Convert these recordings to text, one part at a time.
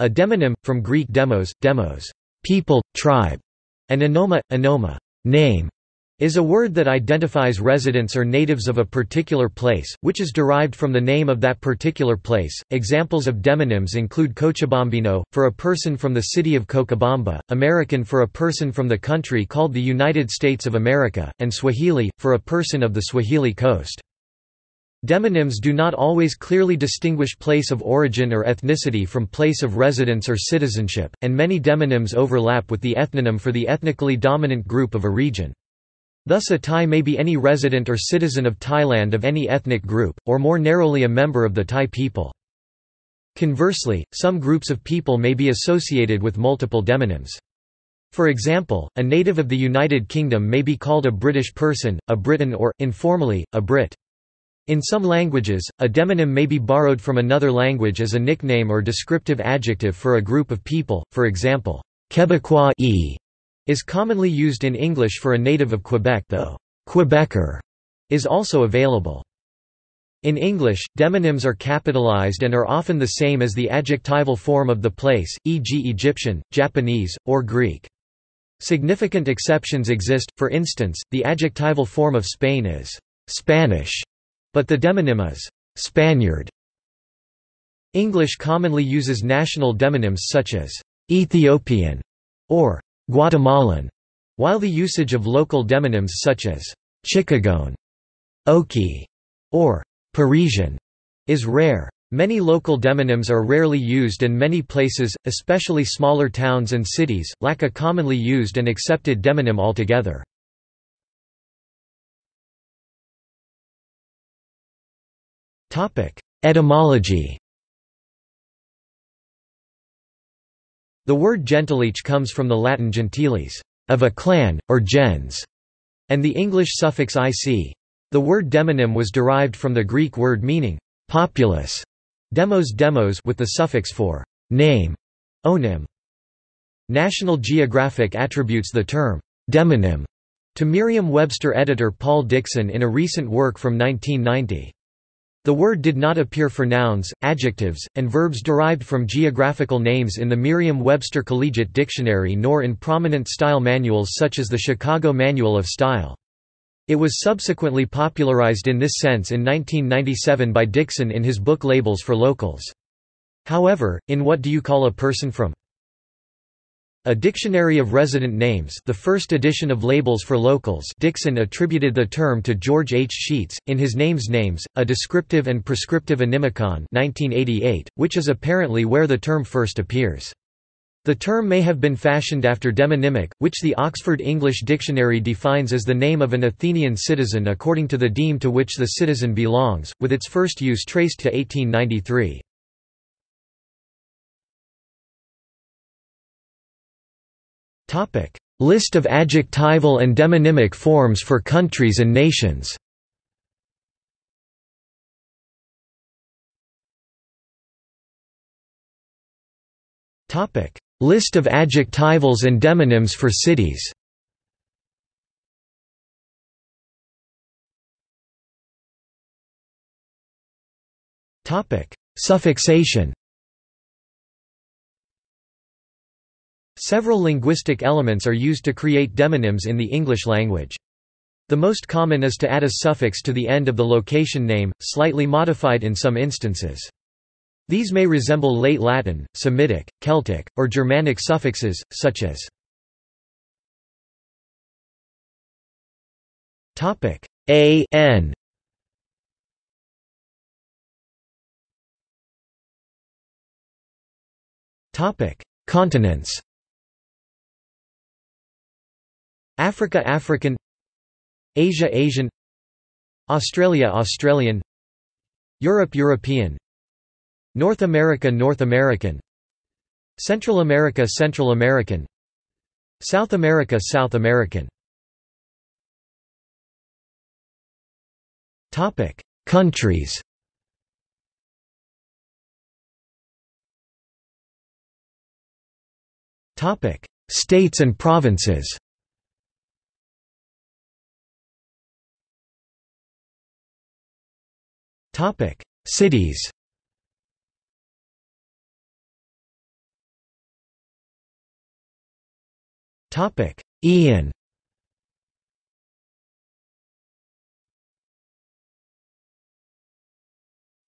A demonym, from Greek demos, demos, people, tribe, and onoma, onoma, name, is a word that identifies residents or natives of a particular place, which is derived from the name of that particular place. Examples of demonyms include Cochabambino, for a person from the city of Cochabamba, American for a person from the country called the United States of America, and Swahili, for a person of the Swahili coast. Demonyms do not always clearly distinguish place of origin or ethnicity from place of residence or citizenship, and many demonyms overlap with the ethnonym for the ethnically dominant group of a region. Thus a Thai may be any resident or citizen of Thailand of any ethnic group, or more narrowly a member of the Thai people. Conversely, some groups of people may be associated with multiple demonyms. For example, a native of the United Kingdom may be called a British person, a Briton or, informally, a Brit. In some languages, a demonym may be borrowed from another language as a nickname or descriptive adjective for a group of people, for example, Quebecois e is commonly used in English for a native of Quebec though Quebecer is also available. In English, demonyms are capitalized and are often the same as the adjectival form of the place, e.g. Egyptian, Japanese, or Greek. Significant exceptions exist, for instance, the adjectival form of Spain is Spanish, but the demonym is Spaniard. English commonly uses national demonyms such as Ethiopian or Guatemalan, while the usage of local demonyms such as Chicagoan, Okie, or Parisian is rare. Many local demonyms are rarely used and many places, especially smaller towns and cities, lack a commonly used and accepted demonym altogether. Etymology The word gentilice comes from the Latin gentiles, of a clan, or gens, and the English suffix ic. The word demonym was derived from the Greek word meaning populous, demos demos with the suffix for name, onym. National Geographic attributes the term demonym to Merriam-Webster editor Paul Dickson in a recent work from 1990. The word did not appear for nouns, adjectives, and verbs derived from geographical names in the Merriam-Webster Collegiate Dictionary nor in prominent style manuals such as the Chicago Manual of Style. It was subsequently popularized in this sense in 1997 by Dickson in his book Labels for Locals. However, in What Do You Call a Person From? A Dictionary of Resident Names the first edition of Labels for Locals Dickson attributed the term to George H. Scheetz, in his Names Names, a descriptive and prescriptive onymicon 1988, which is apparently where the term first appears. The term may have been fashioned after demonymic, which the Oxford English Dictionary defines as the name of an Athenian citizen according to the deme to which the citizen belongs, with its first use traced to 1893. List of adjectival and demonymic forms for countries and nations. List of adjectivals and demonyms for cities. Suffixation Several linguistic elements are used to create demonyms in the English language. The most common is to add a suffix to the end of the location name, slightly modified in some instances. These may resemble late Latin, Semitic, Celtic, or Germanic suffixes, such as a n Continents Africa African Asia Asian Australia Australian Europe European North America North American Central America Central American South America South American. Topic Countries. Topic States and provinces Topic: Cities. Topic: Ian.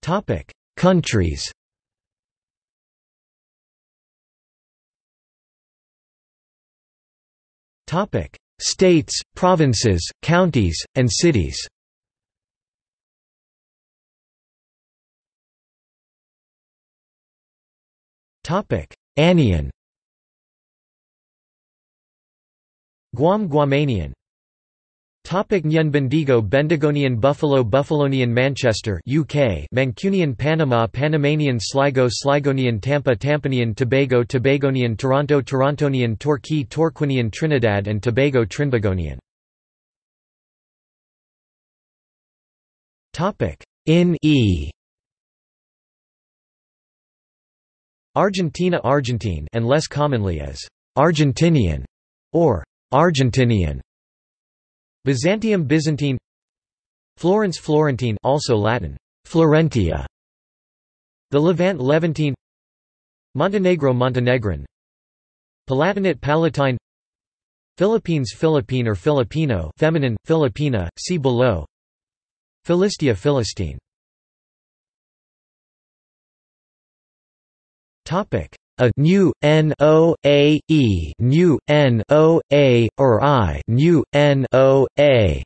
Topic: Countries. Topic: States, provinces, counties, and cities. Anian. Guam Guamanian. Topic Nyan Bendigo Bendigonian Buffalo Buffalonian Manchester UK Mancunian Panama Panamanian Sligo Sligonian Tampa Tampanian Tobago Tobagonian Toronto Torontonian Torquay Torquinian Trinidad and Tobago Trinbagonian. Topic. In E Argentina Argentine and less commonly as Argentinian or Argentinian. Byzantium Byzantine. Florence Florentine also Latin Florentia. The Levant Levantine. Montenegro Montenegrin. Palatinate Palatine. Philippines Philippine or Filipino feminine Filipina see below. Philistia Philistine Topic. A new n o a e new n o a or i new n o a.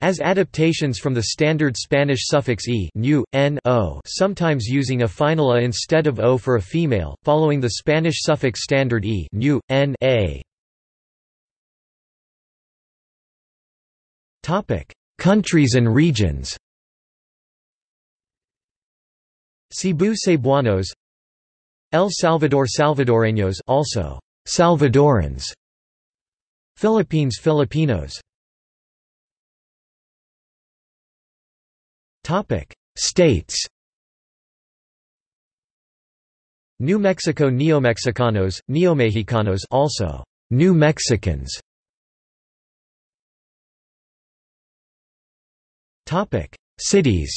As adaptations from the standard Spanish suffix e new, n o sometimes using a final a instead of o for a female, following the Spanish suffix standard e new, n a. Countries and regions Cebu Cebuanos El Salvador Salvadoreños also Salvadorans Philippines Filipinos. Topic States. New Mexico Neomexicanos Neomexicanos also New Mexicans. Topic Cities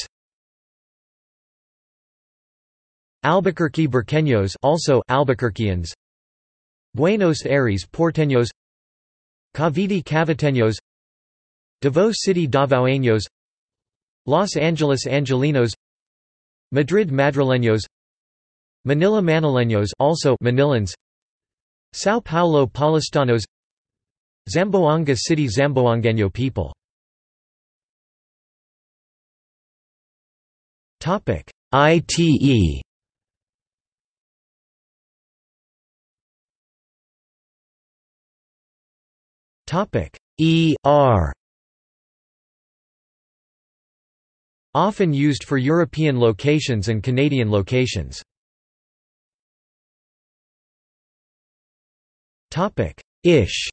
Albuquerque Burqueños also Albuquerqueans. Buenos Aires Porteños. Cavite Caviteños. Davao City Davaueños Los Angeles Angelinos. Madrid Madrileños. Manila Manileños also Manilans. São Paulo Paulistanos. Zamboanga City Zamboangueño people. Topic. ITE Topic ER Often used for European locations and Canadian locations. Topic ish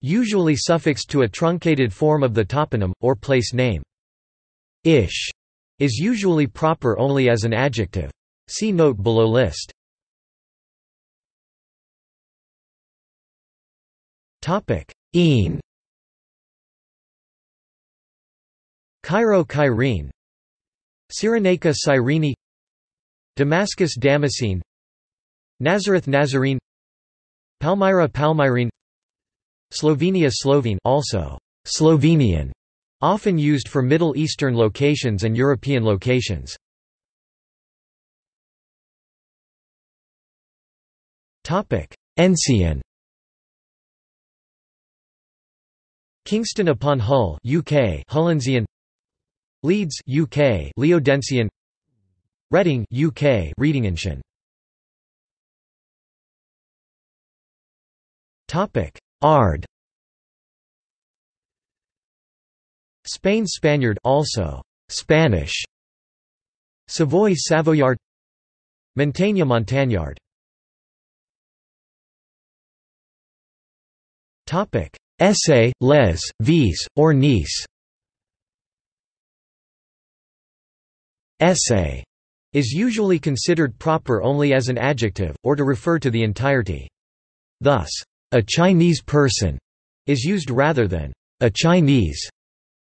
Usually suffixed to a truncated form of the toponym, or place name. Ish is usually proper only as an adjective. See note below list. Topic: Een. Cairo Cairene Cyrenaica Cyrene. Damascus Damascene. Nazareth Nazarene. Palmyra Palmyrene. Slovenia Slovene also Slovenian often used for Middle Eastern locations and European locations. Topic. Ensian Kingston upon Hull, UK, Hullensian. Leeds, UK, Leodensian. Reading, UK, Readingensian. Topic: Ard. Spain Spaniard also Spanish. Savoy Savoyard. Montaigne Montagnard. Topic: Essay, les, vis, or niece Essay is usually considered proper only as an adjective, or to refer to the entirety. Thus, a Chinese person is used rather than a Chinese.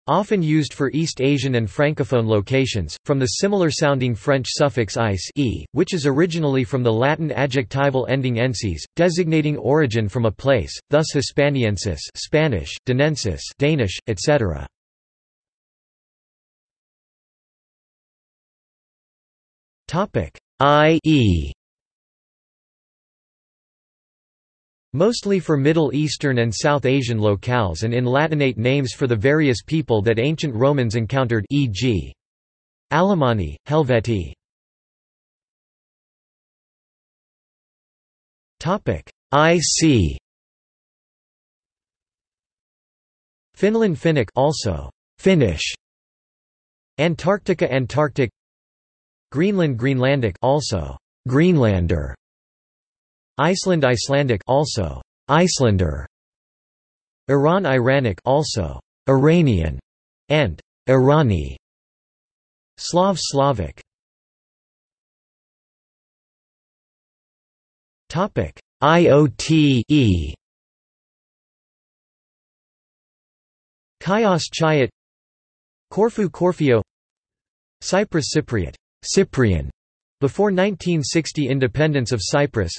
Often used for East Asian and Francophone locations, from the similar-sounding French suffix ice e, which is originally from the Latin adjectival ending ensis, designating origin from a place, thus Hispaniensis Spanish, Danensis Danish, etc. I Mostly for Middle Eastern and South Asian locales and in Latinate names for the various people that ancient Romans encountered e.g. Alemanni, Helvetii. IC Finland Finnic also Finnish. Antarctica Antarctic. Greenland Greenlandic also Greenlander Iceland Icelandic also Icelander Iran Iranic also Iranian and Irani Slav Slavic. Topic. IOTE Chios Chiot. Corfu Corfio. Cyprus Cypriot. Cyprian. Before 1960 independence of Cyprus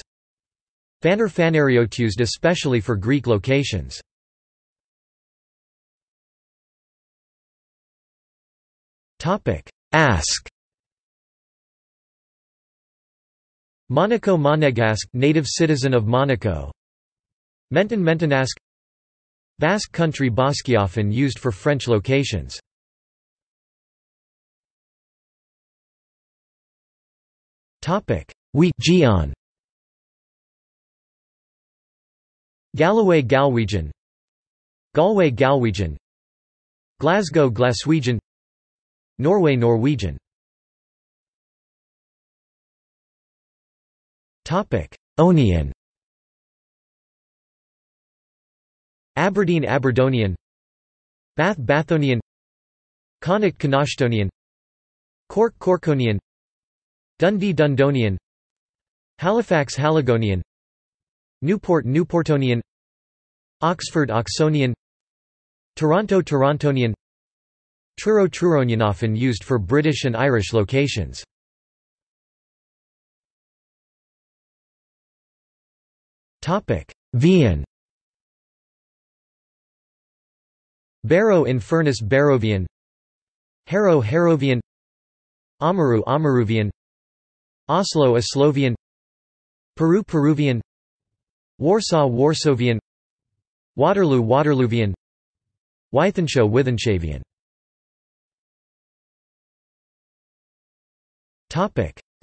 Phanar Phanariot used especially for Greek locations. Ask Monaco Monegasque native citizen of Monaco. Menton Mentonasque Basque country Basque often used for French locations. Topic: We Gian Galloway Galwegian. Galway Galwegian. Glasgow Glaswegian. Norway Norwegian. Onian Aberdeen Aberdonian. Bath Bathonian. Connacht Connachtonian. Cork Corkonian. Dundee Dundonian. Halifax Haligonian Newport Newportonian. Oxford Oxonian. Toronto Torontonian. Truro Truronian often used for British and Irish locations. Vian. Barrow in Furness Barrovian. Harrow Harrovian. Amaru Amaruvian. Oslo Oslovian. Peru Peruvian Warsaw Warsavian Waterloo Waterloovian Wythenshawe Wythenshavian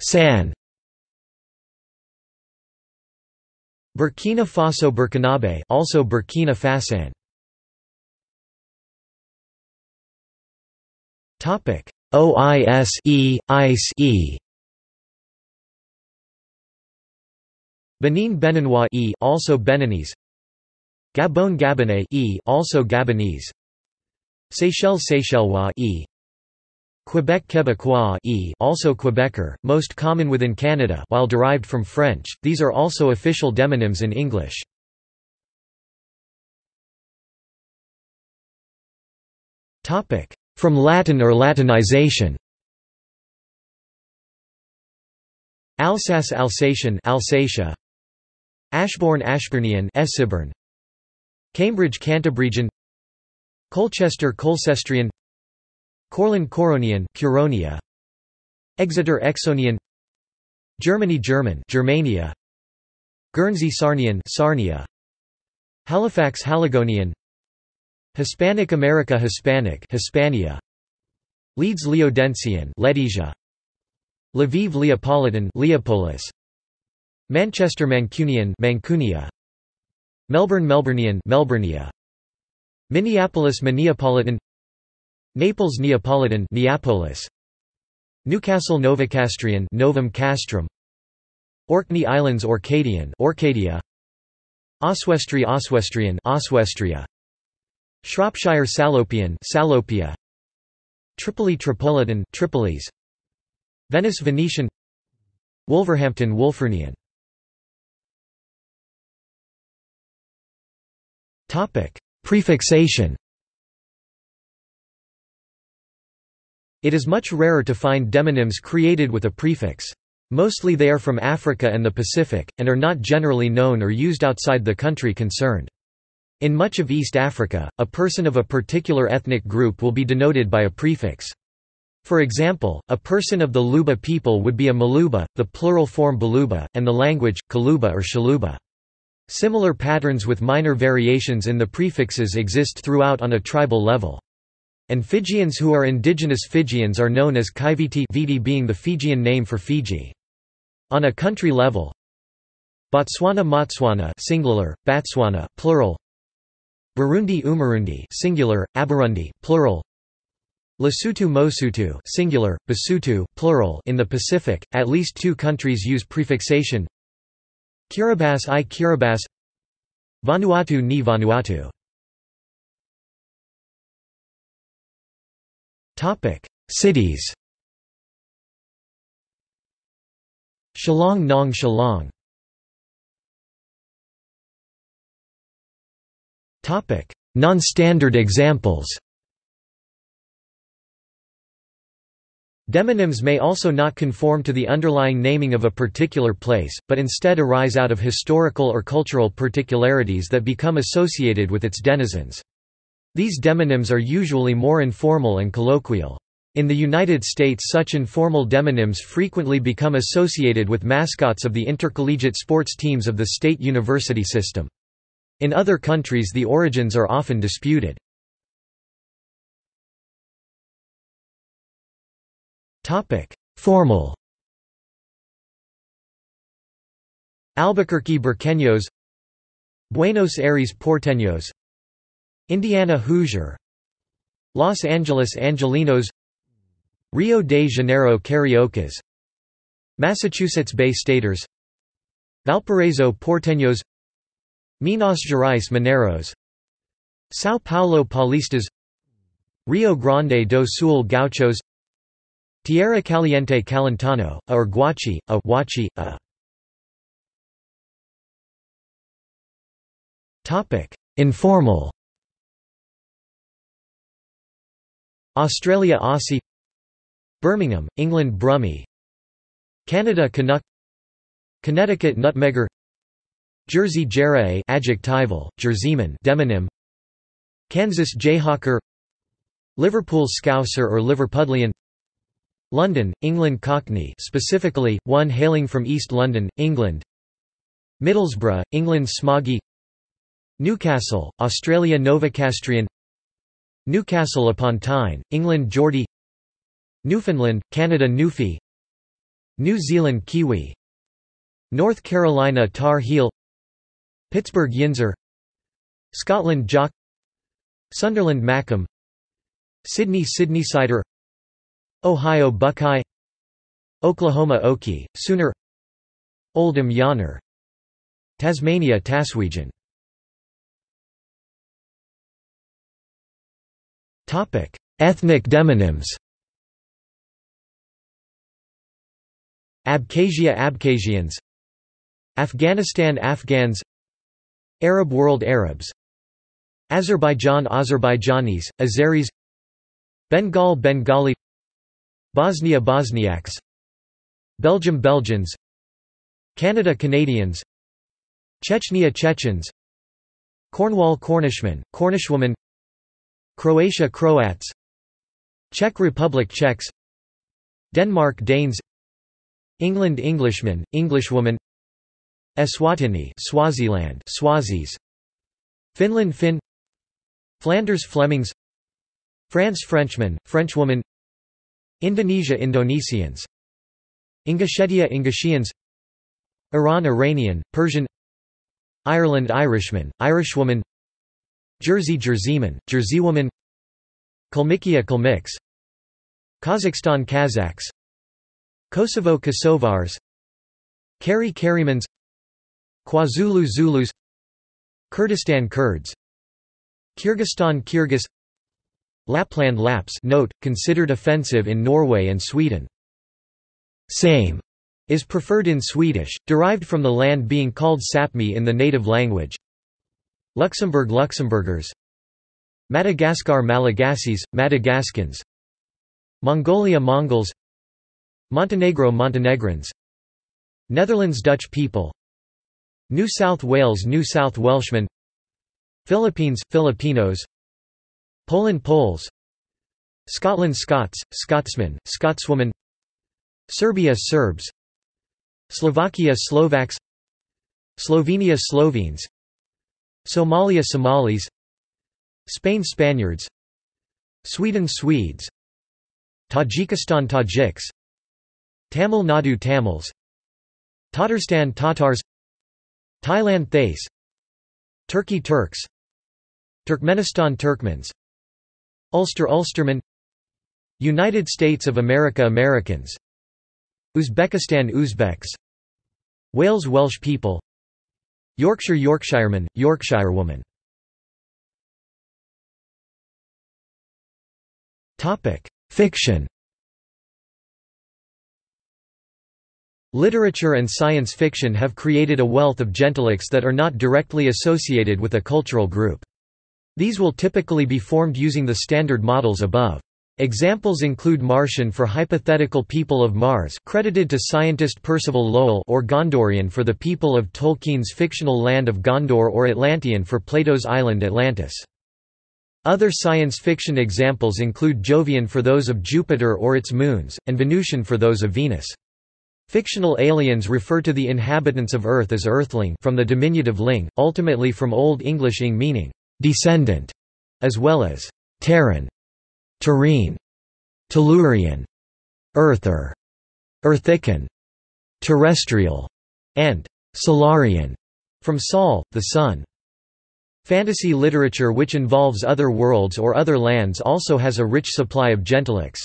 San. Burkina Faso Burkinabe also Burkina Fasan. Topic OISE ICE Benin Beninois e also Beninese. Gabon Gabonais e also Gabonese. Seychelles Seychellois e. Quebec Québécois e also Quebecer, most common within Canada while derived from French, these are also official demonyms in English. From Latin or Latinization. Alsace Alsatian Alsatia Ashbourne Ashburnian Essibern Cambridge Cantabrigian Colchester Colcestrian. Corlin Curonian Curonia. Exeter Exonian. Germany German Germania. Guernsey Sarnian Sarnia. Halifax Haligonian. Hispanic America Hispanic Hispania. Leeds Leodensian Ledesia. Lviv Leopolitan Leopolis Manchester Mancunian Mancunia. Melbourne Melburnian Melburnia Minneapolis Minneapolitan. Naples Neapolitan Neapolis. Newcastle Novocastrian Novum Castrum. Orkney Islands Orcadian Orcadia. Oswestry Oswestrian Oswestria. Shropshire Salopian Salopia. Tripoli Tripolitan Tripolis. Venice Venetian. Wolverhampton Wulfrunian Prefixation. It is much rarer to find demonyms created with a prefix. Mostly they are from Africa and the Pacific, and are not generally known or used outside the country concerned. In much of East Africa, a person of a particular ethnic group will be denoted by a prefix. For example, a person of the Luba people would be a Maluba, the plural form Baluba, and the language, Kaluba or Shaluba. Similar patterns with minor variations in the prefixes exist throughout on a tribal level. And Fijians who are indigenous Fijians are known as Kaiviti Viti being the Fijian name for Fiji. On a country level, Botswana Motswana singular, Batswana plural, Burundi Umurundi singular, Abarundi, plural Lesotho Mosotho singular, Basotho, plural in the Pacific, at least two countries use prefixation Kiribati i Kiribati. Vanuatu ni Vanuatu. Cities. Shillong Nong Shillong. Non-standard examples Demonyms may also not conform to the underlying naming of a particular place, but instead arise out of historical or cultural particularities that become associated with its denizens. These demonyms are usually more informal and colloquial. In the United States such informal demonyms frequently become associated with mascots of the intercollegiate sports teams of the state university system. In other countries the origins are often disputed. Formal. Albuquerque Burqueños. Buenos Aires Porteños. Indiana Hoosier. Los Angeles Angelinos. Rio de Janeiro Cariocas. Massachusetts Bay Staters. Valparaiso Porteños. Minas Gerais Mineiros. São Paulo Paulistas. Rio Grande do Sul Gauchos Tierra Caliente Calentano, a or Guachi, a Guachi, a. Informal. Australia Aussie. Birmingham, England Brummie Canada Canuck. Connecticut Nutmegger. Jersey Jerae adjectival, Jerseyman demonym. Kansas Jayhawker. Liverpool Scouser or Liverpudlian London, England Cockney specifically, one hailing from East London, England. Middlesbrough, England Smoggy. Newcastle, Australia Novocastrian. Newcastle upon Tyne, England Geordie. Newfoundland, Canada Newfie. New Zealand Kiwi. North Carolina Tar Heel. Pittsburgh Yinzer. Scotland Jock. Sunderland Mackem Sydney Sydneysider Ohio Buckeye Oklahoma Okie, Sooner Oldham Yawner Tasmania Taswegian Ethnic demonyms. Abkhazia Abkhazians Afghanistan Afghans Arab world Arabs Azerbaijan Azerbaijanis, Azeris Bengal Bengali Bosnia Bosniaks Belgium Belgians Canada Canadians Chechnya Chechens Cornwall Cornishmen, Cornishwoman Croatia Croats Czech Republic Czechs Denmark Danes England Englishmen, Englishwoman Eswatini Swaziland Swazis Finland Finn Flanders Flemings France Frenchman, Frenchwoman Indonesia Indonesians. Ingushetia Ingushians Iran Iranian, Persian. Ireland Irishman, Irishwoman Jersey Jerseyman, Jerseywoman Kalmykia Kalmyks. Kazakhstan Kazakhs. Kosovo Kosovars. Kari Karimans KwaZulu Zulus Kurdistan Kurds. Kyrgyzstan Kyrgyz Lapland Lapps note, considered offensive in Norway and Sweden. Same is preferred in Swedish, derived from the land being called Sapmi in the native language. Luxembourg Luxembourgers. Madagascar Malagasys, Madagascans. Mongolia Mongols. Montenegro Montenegrins. Netherlands Dutch people. New South Wales New South Welshmen. Philippines Filipinos Poland Poles. Scotland Scots Scotsmen Scotswoman. Serbia Serbs. Slovakia Slovaks. Slovenia Slovenes. Somalia Somalis. Spain Spaniards. Sweden Swedes. Tajikistan Tajiks. Tamil Nadu Tamils. Tatarstan Tatars. Thailand Thais. Turkey Turks. Turkmenistan Turkmens Ulster Ulsterman United States of America Americans Uzbekistan Uzbeks Wales Welsh people Yorkshire Yorkshireman, Yorkshirewoman Fiction Literature and science fiction have created a wealth of gentilics that are not directly associated with a cultural group. These will typically be formed using the standard models above. Examples include Martian for hypothetical people of Mars credited to scientist Percival Lowell or Gondorian for the people of Tolkien's fictional land of Gondor or Atlantean for Plato's island Atlantis. Other science fiction examples include Jovian for those of Jupiter or its moons, and Venusian for those of Venus. Fictional aliens refer to the inhabitants of Earth as Earthling from the diminutive ling, ultimately from Old English ing meaning descendant, as well as Terran. Terrene, Tellurian, Earther, Earthican, Terrestrial, and Solarian, from Sol, the Sun. Fantasy literature which involves other worlds or other lands also has a rich supply of gentilics.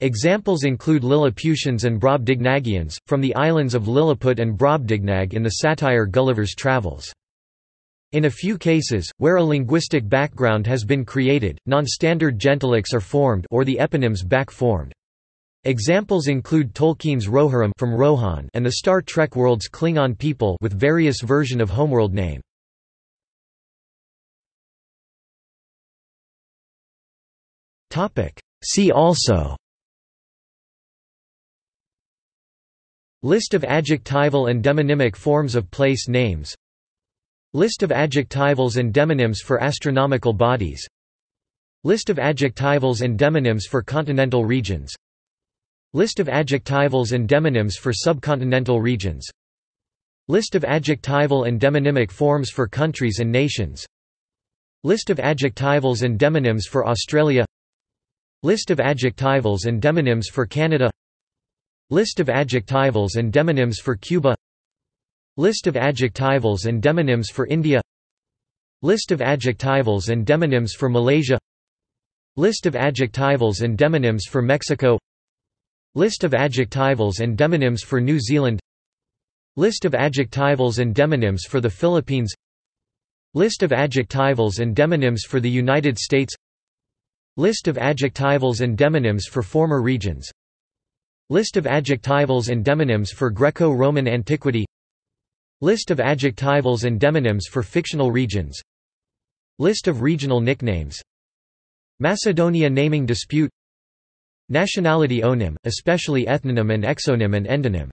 Examples include Lilliputians and Brobdingnagians, from the islands of Lilliput and Brobdingnag in the satire Gulliver's Travels. In a few cases, where a linguistic background has been created, non-standard gentilics are formed or the eponyms back-formed. Examples include Tolkien's Rohirrim from Rohan and the Star Trek world's Klingon people with various version of homeworld name. See also List of adjectival and demonymic forms of place names List of adjectivals and demonyms for astronomical bodies. List of adjectivals and demonyms for continental regions. List of adjectivals and demonyms for subcontinental regions. List of adjectival and demonymic forms for countries and nations. List of adjectivals and demonyms for Australia. List of adjectivals and demonyms for Canada. List of adjectivals and demonyms for Cuba List of adjectivals and demonyms for India. List of adjectivals and demonyms for Malaysia. List of adjectivals and demonyms for Mexico. List of adjectivals and demonyms for New Zealand. List of adjectivals and demonyms for the Philippines. List of adjectivals and demonyms for the United States. List of adjectivals and demonyms for former regions. List of adjectivals and demonyms for Greco-Roman antiquity List of adjectivals and demonyms for fictional regions. List of regional nicknames. Macedonia naming dispute. Nationality onym, especially ethnonym and exonym and endonym